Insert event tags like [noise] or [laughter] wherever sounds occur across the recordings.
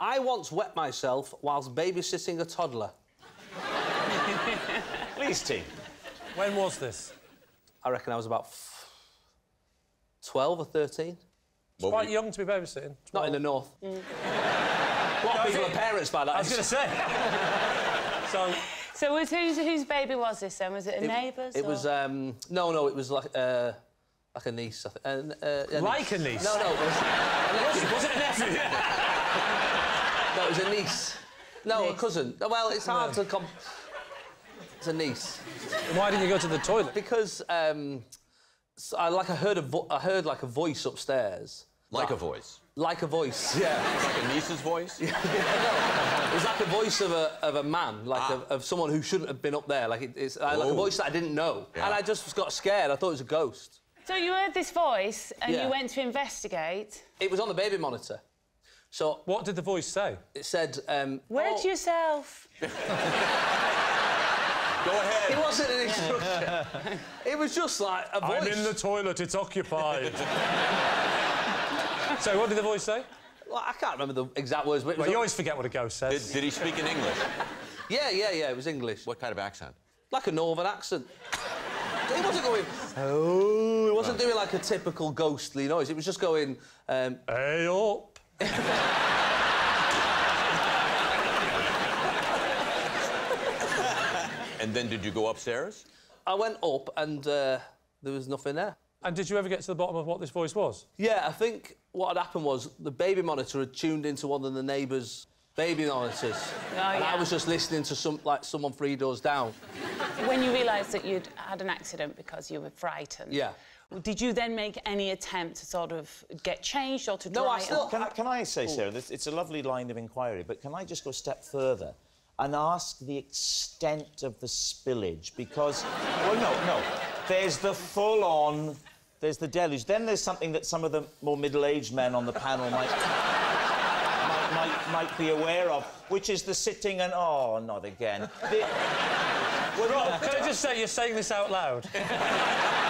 I once wet myself whilst babysitting a toddler. Please, team. When was this? I reckon I was about 12 or 13. It's quite young to be babysitting. Not in the north. A lot of people are parents by that. I was going to say. [laughs] so, So was whose whose baby was this then? Was it a neighbour's? It was, or- um, no, no, it was like, uh, like a niece. I think. Uh, uh, a Like a niece? No, no, it was, [laughs] was it a nephew? No, it was a niece. No, a cousin. Well, it's hard to... Com- it's a niece. Why didn't you go to the toilet? Because um, so I like I heard a vo- I heard like a voice upstairs. Like a voice. Like a voice, yeah. [laughs] Like a niece's voice? [laughs] It was like a voice of a, of a man, like a, of someone who shouldn't have been up there. Like it, it's uh, like a Oh. voice that I didn't know, Yeah. and I just got scared. I thought it was a ghost. So you heard this voice and Yeah. you went to investigate. It was on the baby monitor, so What did the voice say? it said. Um, Wed oh, yourself. [laughs] Go ahead. It wasn't an instruction. it was just like a voice. I'm in the toilet, it's occupied. [laughs] so, what did the voice say? Well, I can't remember the exact words, but it was Well, you always forget what a ghost says. did he speak in English? yeah, yeah, yeah. It was English, What kind of accent? like a northern accent. It wasn't going. Oh, it wasn't doing like a typical ghostly noise. It was just going. Um, Hey up. [laughs] And then did you go upstairs? I went up and uh, there was nothing there. And did you ever get to the bottom of what this voice was? Yeah, I think what had happened was the baby monitor had tuned into one of the neighbours' baby monitors, and I was just listening to some like someone three doors down. When you realised that you'd had an accident because you were frightened. Yeah. Did you then make any attempt to sort of get changed or to No, dry I still- Can, I- can I say, Sarah, this, it's a lovely line of inquiry, but can I just go a step further and ask the extent of the spillage? Because, well, no, no. There's the full-on, there's the deluge. Then there's something that some of the more middle-aged men on the panel might, might, might, might be aware of, which is the sitting and, oh, not again. The- Rob, can I just say you're saying this out loud? [laughs]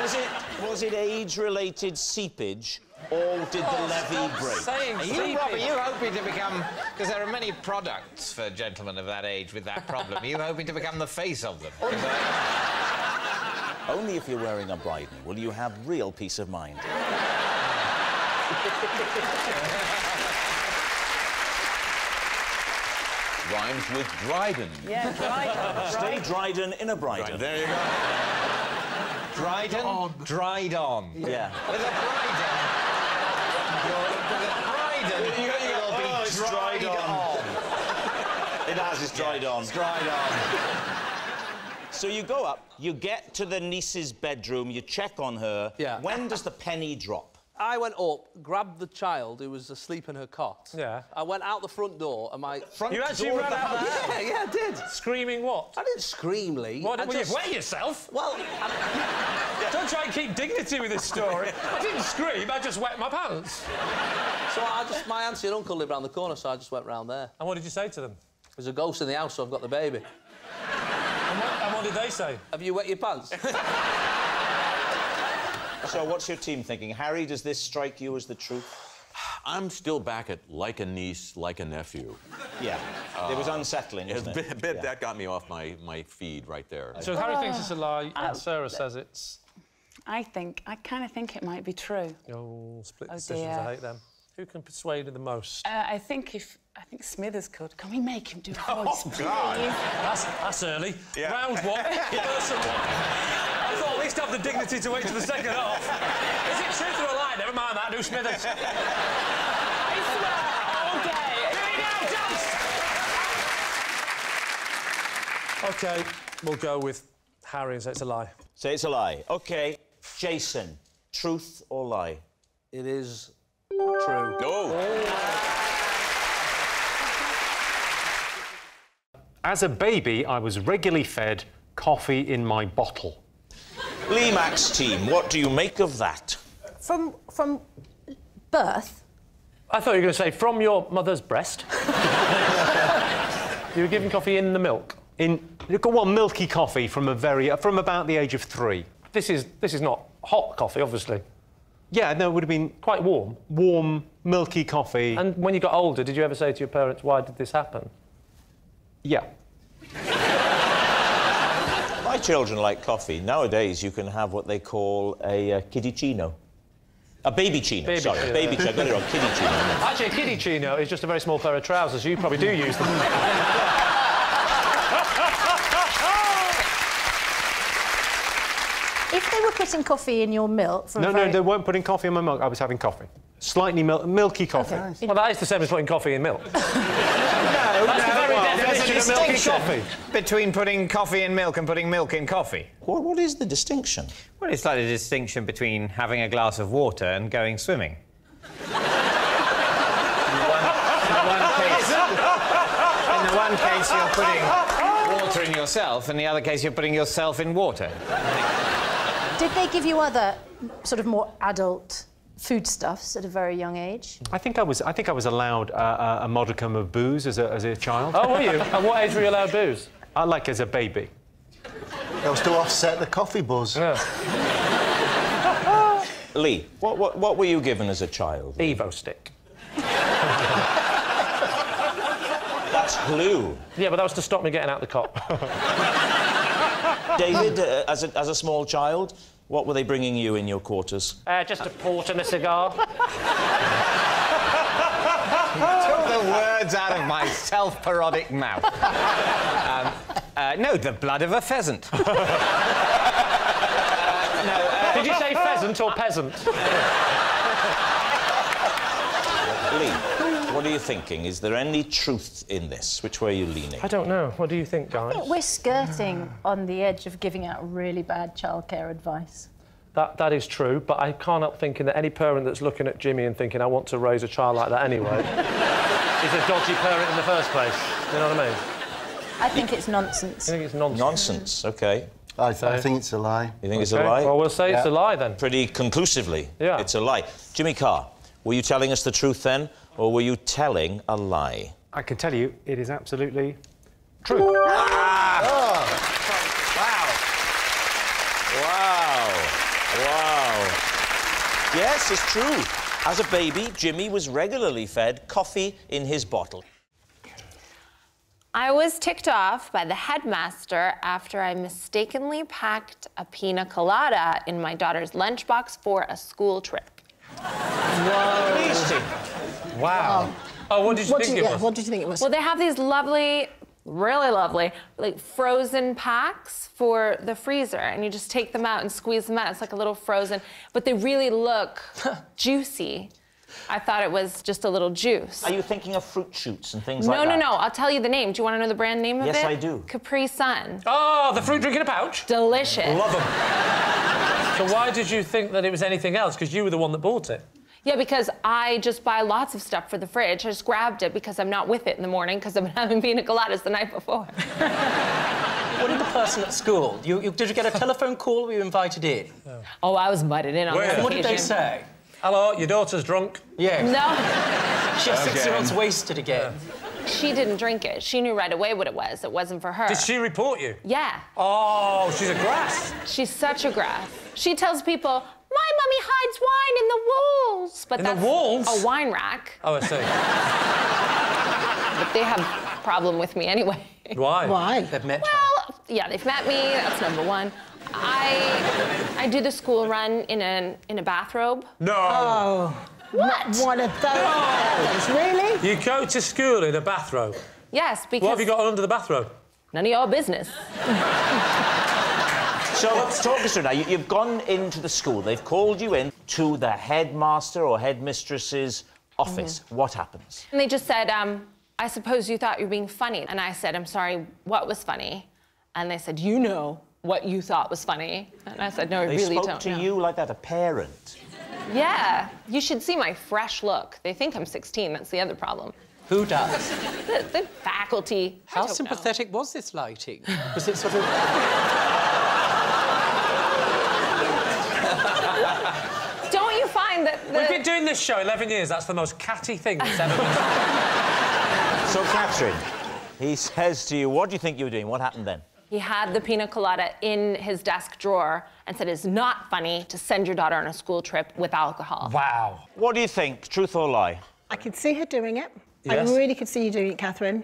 was it, was it age-related seepage, or did the oh, levee break? saying Are you, seepage. Rob, are you hoping to become... Because there are many products for gentlemen of that age with that problem. Are you hoping to become the face of them? [laughs] Only if you're wearing a Brydon will you have real peace of mind. [laughs] Rhymes with Dryden. Yeah, dry Stay Dryden in a Brydon. There you go. Dryden? Dried on. Yeah. With a Brydon. You're- With a Brydon, you'll be Oh, it's dried, dried on. on. It has, it's dried on. It's Dried on. So you go up, you get to the niece's bedroom, you check on her. Yeah. When does the penny drop? I went up, grabbed the child who was asleep in her cot. Yeah. I went out the front door and my Front You actually door ran out house? there? Yeah, yeah, I did. Screaming what? I didn't scream, Lee. What, I will just... you wet yourself? Well, [laughs] Don't try and keep dignity with this story. I didn't scream, I just wet my pants. so I just my auntie and uncle lived around the corner, so I just went round there. And what did you say to them? There's a ghost in the house, so I've got the baby. And what, and what did they say? Have you wet your pants? [laughs] So what's your team thinking? Harry, does this strike you as the truth? I'm still back at like a niece, like a nephew. Yeah. it was unsettling, A wasn't [laughs] bit, it? bit- Yeah. That got me off my, my feed right there. So Harry thinks it's a lie, and Sarah says it's. I think, I kind of think it might be true. Oh, split Oh, decisions, dear. I hate them. Who can persuade her the most? Uh, I think if, I think Smithers could. Can we make him do a [laughs] voice, please? That's, that's early. Round one, [laughs] person one. I thought at least have the dignity to wait till the second half. Is it truth or a lie? Never mind that, do Smithers. [laughs] I swear. Okay. OK, we'll go with Harry and say it's a lie. Say it's a lie. OK. Jason, truth or lie? it is true. No! Oh. As a baby, I was regularly fed coffee in my bottle. Lee Mack's team, what do you make of that? From from birth. I thought you were going to say from your mother's breast. [laughs] you were given coffee in the milk. In look at one milky coffee from a very from about the age of three. This is this is not hot coffee, obviously. Yeah, no, it would have been Quite warm. warm, milky coffee. And when you got older, did you ever say to your parents, why did this happen? yeah. My children like coffee. Nowadays, you can have what they call a uh, kiddicino. A baby chino, Baby sorry. chino. Baby chino. I got it wrong. Kiddie chino. Actually, a kiddie chino is just a very small pair of trousers. You probably do use them. [laughs] If they were putting coffee in your milk from No, a very... no, they weren't putting coffee in my milk. I was having coffee. Slightly mil- milky coffee. well, that is the same as putting coffee in milk. No, [laughs] That's distinction coffee. between putting coffee in milk and putting milk in coffee. What, what is the distinction? Well, it's like the distinction between having a glass of water and going swimming. in, the one, in the one case, in the one case, you're putting water in yourself, and the other case, you're putting yourself in water. Did they give you other sort of more adult foodstuffs at a very young age? I think I was. I think I was allowed uh, a modicum of booze as a, as a child. Oh, were you? [laughs] At what age were you allowed booze? I like as a baby. That was to offset the coffee buzz. [laughs] Lee, what, what, what were you given as a child? Evo-Stik. [laughs] That's glue. Yeah, but that was to stop me getting out the cop. David, uh, as, a, as a small child, what were they bringing you in your quarters? uh, just a port and a cigar. [laughs] Took the words out of my self-parodic mouth. um, uh, no, the blood of a pheasant. [laughs] Did you say pheasant or peasant? [laughs] Lee, what are you thinking? Is there any truth in this? Which way are you leaning? I don't know. What do you think, guys? We're skirting on the edge of giving out really bad childcare advice. That, that is true, but I can't help thinking that any parent that's looking at Jimmy and thinking, I want to raise a child like that anyway, [laughs] is a dodgy parent in the first place. You know what I mean? I think it's nonsense. I think it's nonsense. Nonsense. OK. I, th- I think it's a lie. You think it's a lie? Well, we'll say it's a lie then. Pretty conclusively. Yeah. It's a lie. Jimmy Carr, were you telling us the truth then, or were you telling a lie? I can tell you, it is absolutely true. Ah! Wow. Wow. Wow. Yes, it's true. As a baby, Jimmy was regularly fed coffee in his bottle. I was ticked off by the headmaster after I mistakenly packed a pina colada in my daughter's lunchbox for a school trip. Wow. Oh. oh, what did you think it was? what did you think it was? Well, they have these lovely, really lovely, like frozen packs for the freezer, and you just take them out and squeeze them out. It's like a little frozen, but they really look juicy. I thought it was just a little juice. Are you thinking of fruit shoots and things no, like that? no, no, no. I'll tell you the name. Do you want to know the brand name of Yes, it? I do. Capri Sun. Oh, the fruit drink in a pouch? Delicious. Love them. so why did you think that it was anything else? Because you were the one that bought it. Yeah, because I just buy lots of stuff for the fridge. I just grabbed it because I'm not with it in the morning because I've been [laughs] having pina coladas the night before. What did the person at school? You, you, did you get a telephone call? Were you invited in? Oh, I was invited in on Where? this what did they say? Hello, your daughter's drunk. Yeah. No, She has six year olds wasted again. she didn't drink it. She knew right away what it was. It wasn't for her. Did she report you? Yeah, Oh, she's a grass. she's such a grass. She tells people, "My mummy hides wine in the walls," but In the walls? a wine rack. Oh, I see. But they have a problem with me anyway. Why? Why? They've met her. Well, yeah, they've met me. That's number one. I I do the school run in a in a bathrobe. No. Oh. What? One of those. Really? You go to school in a bathrobe. Yes, because What have you got under the bathrobe? none of your business. [laughs] So let's talk us through now. You, you've gone into the school. They've called you in to the headmaster or headmistress's office. What happens? And they just said, um, I suppose you thought you were being funny. And I said, I'm sorry, what was funny? And they said, You know what you thought was funny. And I said, No, I They really spoke don't They spoke to know. you like that, a parent. Yeah, you should see my fresh look. They think I'm 16. That's the other problem. Who does? The, the faculty. How don't know. sympathetic was this lighting? [laughs] Was it sort of. Don't you find that the... We've been doing this show 11 years. That's the most catty thing that's ever been [laughs] So, Katherine, he says to you, what do you think you were doing? What happened then? He had the pina colada in his desk drawer and said it's not funny to send your daughter on a school trip with alcohol. Wow. What do you think? Truth or lie? I could see her doing it. Yes. I really could see you doing it, Katherine.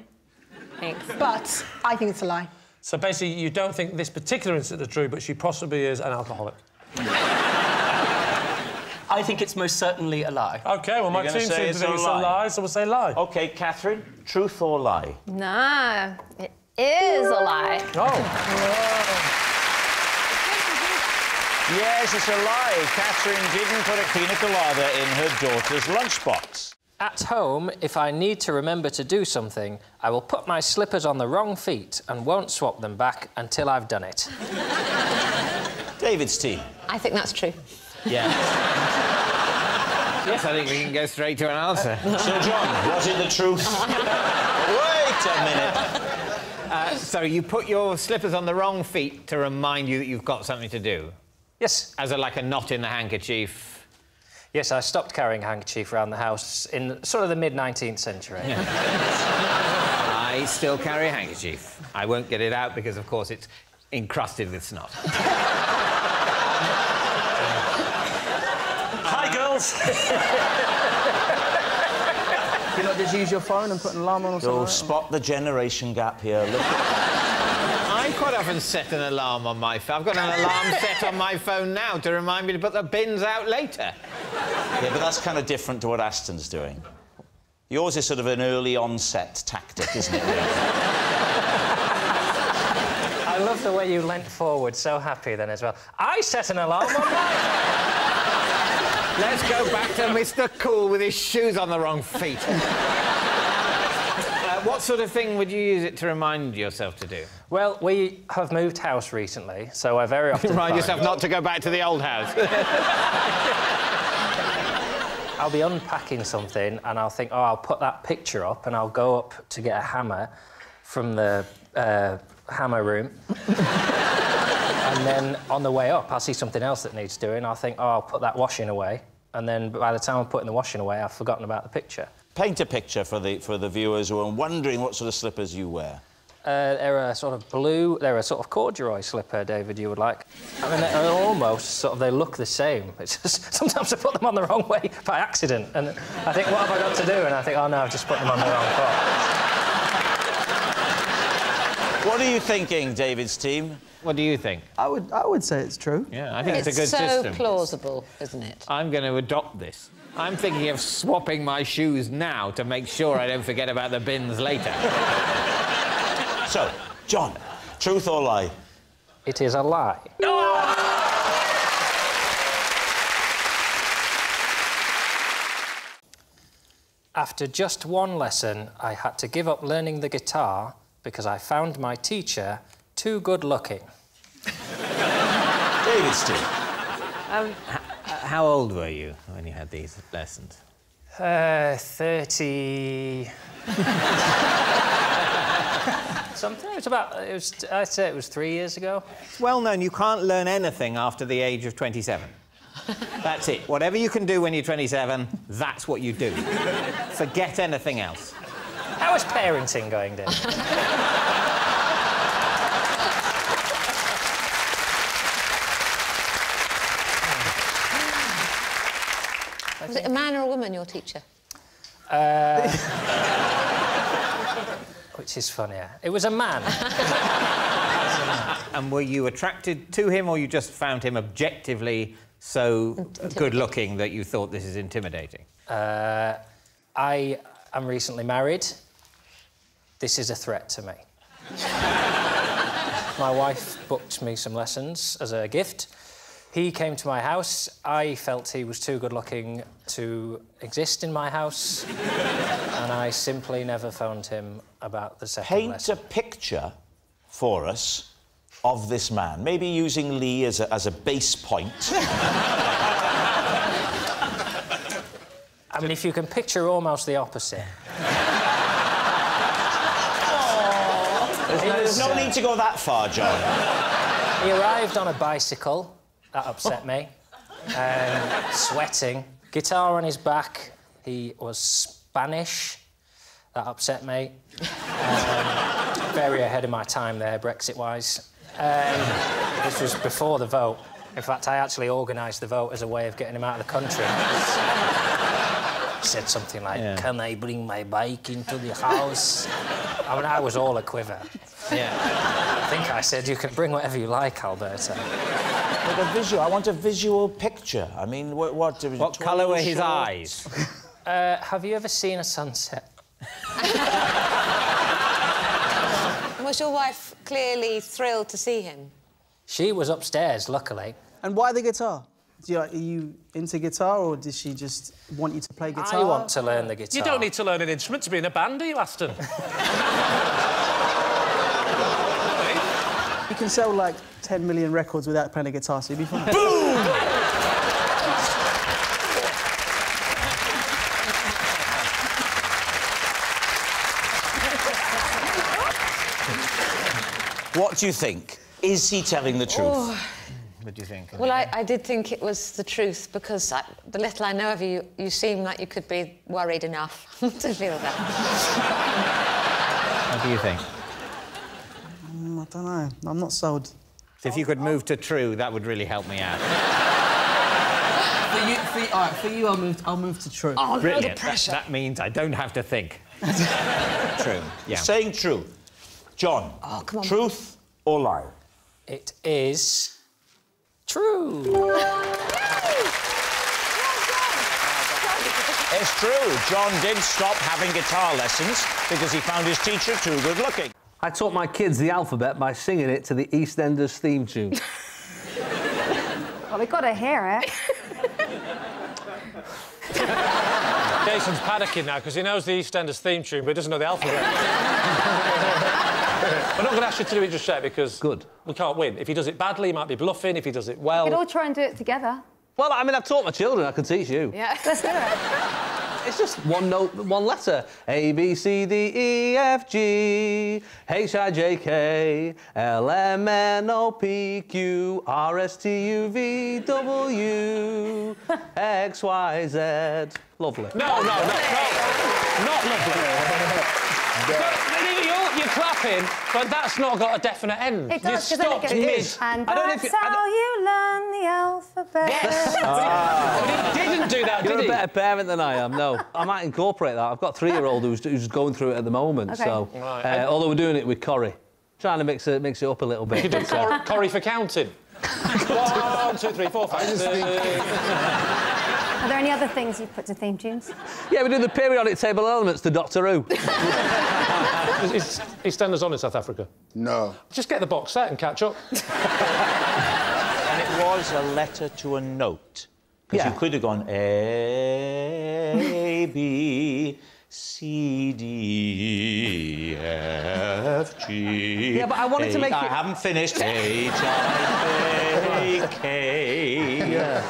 Thanks. But I think it's a lie. So basically, you don't think this particular incident is true, but she possibly is an alcoholic. [laughs] I think it's most certainly a lie. OK, well, my You're team gonna say seems to a think it's a lie? lie, so we'll say lie. OK, Katherine, truth or lie? Nah, it is a lie. Oh. [laughs] Yes, it's a lie. Katherine didn't put a pina colada in her daughter's lunchbox. At home, if I need to remember to do something, I will put my slippers on the wrong feet and won't swap them back until I've done it. David's team. I think that's true. Yeah. Yes, I think we can go straight to an answer. [laughs] So, Jon, was it the truth? [laughs] Wait a minute. Uh, so you put your slippers on the wrong feet to remind you that you've got something to do? Yes. As a, like a knot in the handkerchief? Yes, I stopped carrying a handkerchief around the house in sort of the mid 19th century. [laughs] I still carry a handkerchief. I won't get it out because, of course, it's encrusted with snot. Hi, girls. [laughs] you not just use your phone and put an alarm on or something? Go like spot the generation gap here. Look. [laughs] I quite often set an alarm on my phone. I've got an alarm set on my phone now to remind me to put the bins out later. Yeah, but that's kind of different to what Aston's doing. Yours is sort of an early onset tactic, isn't it? really? I love the way you leant forward, so happy then as well. I set an alarm on mine. [laughs] Let's go back to Mr. Cool with his shoes on the wrong feet. [laughs] uh, what sort of thing would you use it to remind yourself to do? Well, we have moved house recently, so I very often. Remind find- yourself not to go back to the old house. [laughs] I'll be unpacking something and I'll think, oh, I'll put that picture up and I'll go up to get a hammer from the uh, hammer room. [laughs] and then on the way up, I'll see something else that needs doing. I'll think, oh, I'll put that washing away. And then by the time I'm putting the washing away, I've forgotten about the picture. Paint a picture for the, for the viewers who are wondering what sort of slippers you wear. Uh, they're a sort of blue, they're a sort of corduroy slipper, David, you would like. I mean, they're almost sort of, they look the same. It's just, [laughs] sometimes I put them on the wrong way by accident. And I think, what have I got to do? And I think, oh no, I've just put them on the wrong foot. What are you thinking, David's team? What do you think? I would, I would say it's true. Yeah, I think it's, it's a good so system. It's so plausible, isn't it? I'm going to adopt this. I'm thinking of swapping my shoes now to make sure I don't forget about the bins later. [laughs] So, Jon, truth or lie? It is a lie. After just one lesson, I had to give up learning the guitar because I found my teacher too good looking. David's team. Um, how old were you when you had these lessons? Uh, 30. [laughs] Something. It was about. It was. I'd say it was three years ago. It's well known you can't learn anything after the age of 27. That's it. Whatever you can do when you're 27, that's what you do. Forget anything else. How is parenting going, Dave? Was it a man or a woman, your teacher? Uh, [laughs] which is funnier. It was a man. [laughs] And were you attracted to him, or you just found him objectively so good looking that you thought this is intimidating? Uh, I am recently married. This is a threat to me. [laughs] my wife booked me some lessons as a gift. He came to my house. I felt he was too good looking to exist in my house. [laughs] and I simply never phoned him about the second Paint lesson. a picture for us of this man, maybe using Lee as a, as a base point. I mean, if you can picture almost the opposite. There's no, there's no need to go that far, Jon. He arrived on a bicycle. That upset me. Um, sweating. Guitar on his back. He was Spanish. That upset me. Um, very ahead of my time there, Brexit-wise. Um, this was before the vote. In fact, I actually organised the vote as a way of getting him out of the country. said something like, Yeah. "Can I bring my bike into the house?" I mean, I was all a quiver. Yeah. I think I said, "You can bring whatever you like, Alberta." But a visual. I want a visual picture. I mean, what? What, What colour were his short? eyes? [laughs] Uh, have you ever seen a sunset? [laughs] Was your wife clearly thrilled to see him? She was upstairs, luckily. And why the guitar? Do you, like, are you into guitar, or did she just want you to play guitar? I want to learn the guitar. You don't need to learn an instrument to be in a band, do you, Aston? [laughs] You can sell like 10 million records without playing a guitar, so you'd be fine. Boom! What do you think? Is he telling the truth? Oh. What do you think? Well, I, I did think it was the truth because I, the little I know of you, you seem like you could be worried enough [laughs] to feel that. What do you think? I don't know. I'm not sold. So if you could move to true, that would really help me out. [laughs] For you, for, all right, for you, I'll move. I'll move to true. Oh, Brilliant. That, that means I don't have to think. [laughs] True. Yeah. Saying true. Jon. Oh, come on. Truth or lie? It is true. [laughs] It's true. Jon did stop having guitar lessons because he found his teacher too good looking. I taught my kids the alphabet by singing it to the EastEnders theme tune. [laughs] Well, we've got to hear it. Jason's panicking now because he knows the EastEnders theme tune, but he doesn't know the alphabet. We're not going to ask you to do it just yet because Good. we can't win. If he does it badly, he might be bluffing. If he does it well, We could all try and do it together. Well, I mean, I've taught my children. I can teach you. Yeah. [laughs] Let's do it. It's just one note, one letter. A, B, C, D, E, F, G, H, I, J, K, L, M, N, O, P, Q, R, S, T, U, V, W, X, Y, Z. Lovely. No, no, no, no. Not lovely. But you're, you're clapping, but that's not got a definite end. It does, you because then it stopped goes. mid. And I don't know if that's you- I how you learn the alphabet. [laughs] but He didn't do that, You're did a better parent than I am. No, I might incorporate that. I've got a three-year-old who's, who's going through it at the moment. Okay. So, Right. uh, although we're doing it with Corrie, trying to mix it mix it up a little bit. You could do But, uh, Cor- Corrie for counting. One, two, three, four, five, six. Are there any other things you put to theme tunes? yeah, we do the periodic table elements to Doctor Who. [laughs] Is, is EastEnders on in South Africa? No. Just get the box set and catch up. And it was a letter to a note. Because Yeah. you could have gone A, B, C, D, F, G. Yeah, but I wanted to make I it- haven't finished. H, I, J, K, [laughs] L,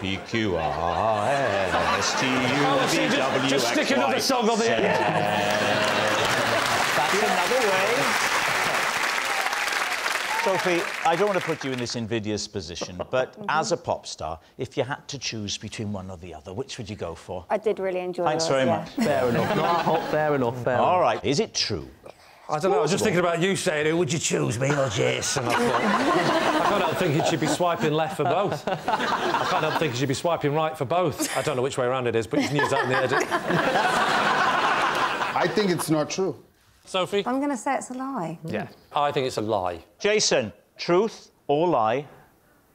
P, Q, R, S, T, U, so V, just- W, just X, stick another song on the end. That's another way. Sophie, I don't want to put you in this invidious position, but mm-hmm. as a pop star, if you had to choose between one or the other, which would you go for? I did really enjoy Thanks yours, very yeah. much. Fair enough. No, [laughs] fair enough. Fair All enough. right, is it true? I don't know, I was just thinking about you saying, who would you choose, me or Jason? [laughs] I, thought, I can't help thinking she'd be swiping left for both. I can't help thinking she'd be swiping right for both. I don't know which way around it is, but you can use that in the edit. I think it's not true. Sophie? I'm going to say it's a lie. Yeah. I think it's a lie. Jason, truth or lie?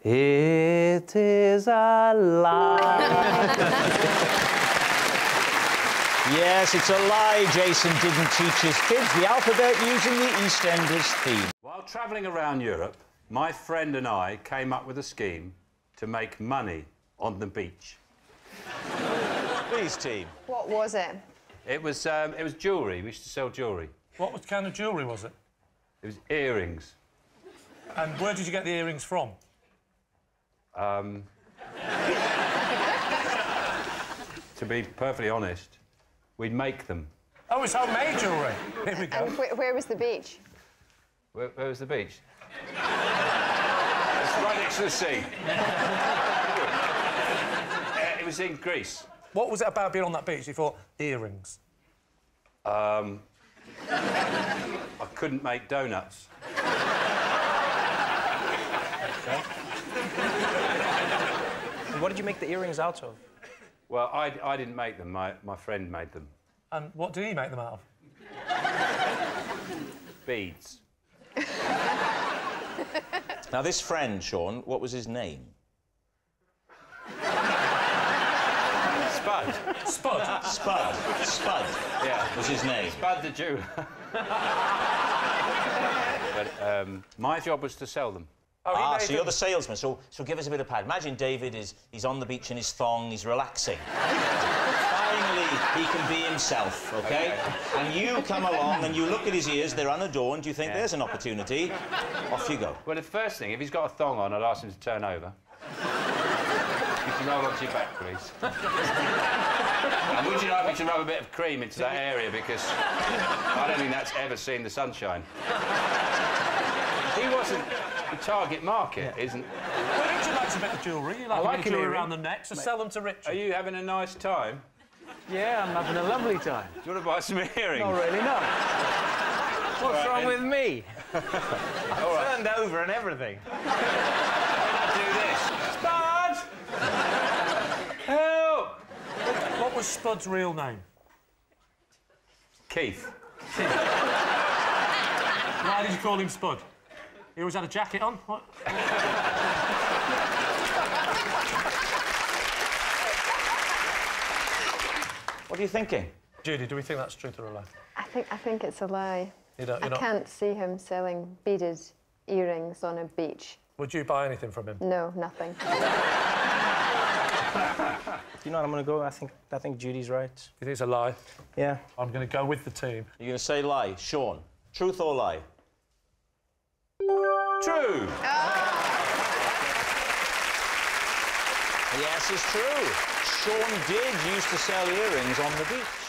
It is a lie. [laughs] Yes, it's a lie. Jason didn't teach his kids the alphabet using the EastEnders theme. While travelling around Europe, my friend and I came up with a scheme to make money on the beach. Please, team. What was it? It was, um, it was jewellery. We used to sell jewellery. What kind of jewellery was it? It was earrings. And where did you get the earrings from? Um, [laughs] to be perfectly honest, we'd make them. Oh, it's homemade jewellery. Here we go. And wh- where was the beach? Where, where was the beach? it's right next to the sea. Uh, it was in Greece. What was it about being on that beach? You thought earrings. Um, I couldn't make donuts. And what did you make the earrings out of? Well, I, I didn't make them. My, my friend made them. And what do you make them out of? Beads. Now, this friend, Sean, what was his name? Spud. Spud? Spud. Spud. Yeah. Was his name. Spud the Jew. but um, my job was to sell them. Ah, so you're the salesman. So, so give us a bit of pad. Imagine David is he's on the beach in his thong, he's relaxing. Finally, he can be himself, okay? And you come along and you look at his ears, they're unadorned, you think there's an opportunity. Off you go. Well, the first thing, if he's got a thong on, I'd ask him to turn over. you can roll onto your back, please. and would you like me to rub a bit of cream into that area because I don't think that's ever seen the sunshine. he wasn't the target market, isn't. Well, Richard likes a bit of jewellery. You like, I a like bit of jewellery jewellery. around the neck, so sell them to Richard. Are you having a nice time? Yeah, I'm having a lovely time. Do you want to buy some [laughs] earrings? Not really, no. What's All right, wrong then. with me? [laughs] I'm turned over and everything. [laughs] do this. Spud! Help! What was Spud's real name? Keith. Keith. Why did you call him Spud? He always had a jacket on? What? What are you thinking? Judy, do we think that's truth or a lie? I think I think it's a lie. You don't, I you're not... can't see him selling beaded earrings on a beach. Would you buy anything from him? No, nothing. [laughs] You know what I'm going to go? I think I think Judy's right. You think it's a lie? Yeah. I'm going to go with the team. You're going to say lie. Sean, truth or lie? True. Yes, it's true. Sean did used to sell earrings on the beach.